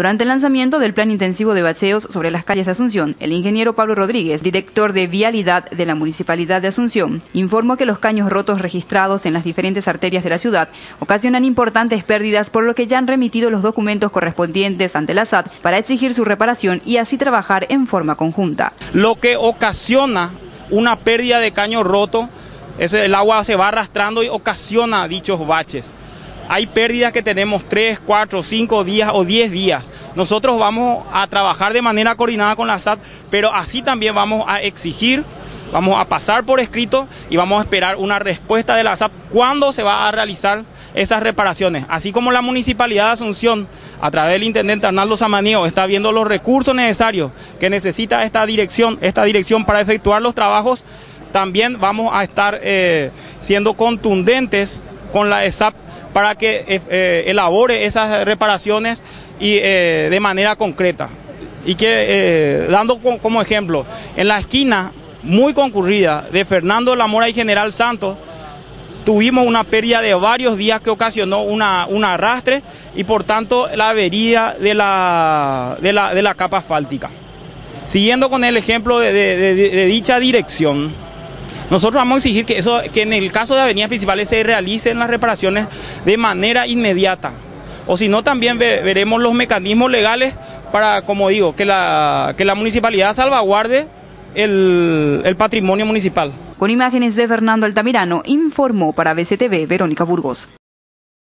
Durante el lanzamiento del plan intensivo de bacheos sobre las calles de Asunción, el ingeniero Pablo Rodríguez, director de Vialidad de la Municipalidad de Asunción, informó que los caños rotos registrados en las diferentes arterias de la ciudad ocasionan importantes pérdidas, por lo que ya han remitido los documentos correspondientes ante la SAT para exigir su reparación y así trabajar en forma conjunta. Lo que ocasiona una pérdida de caño roto es el agua se va arrastrando y ocasiona dichos baches hay pérdidas que tenemos 3, 4, 5 días o 10 días. Nosotros vamos a trabajar de manera coordinada con la SAT, pero así también vamos a exigir, vamos a pasar por escrito y vamos a esperar una respuesta de la SAT cuándo se va a realizar esas reparaciones. Así como la Municipalidad de Asunción, a través del Intendente Arnaldo Samaniego, está viendo los recursos necesarios que necesita esta dirección, esta dirección para efectuar los trabajos, también vamos a estar eh, siendo contundentes con la ESAP para que eh, eh, elabore esas reparaciones y, eh, de manera concreta. Y que, dando como ejemplo, en la esquina muy concurrida de Fernando Lamora y General Santos, tuvimos una pérdida de varios días que ocasionó una, un arrastre y por tanto la avería de la, de la, capa asfáltica. Siguiendo con el ejemplo de dicha dirección, nosotros vamos a exigir que, eso, que en el caso de avenidas principales se realicen las reparaciones de manera inmediata. O si no, también veremos los mecanismos legales para, como digo, que la, que la municipalidad salvaguarde el, el patrimonio municipal. Con imágenes de Fernando Altamirano, informó para BCTV Verónica Burgos.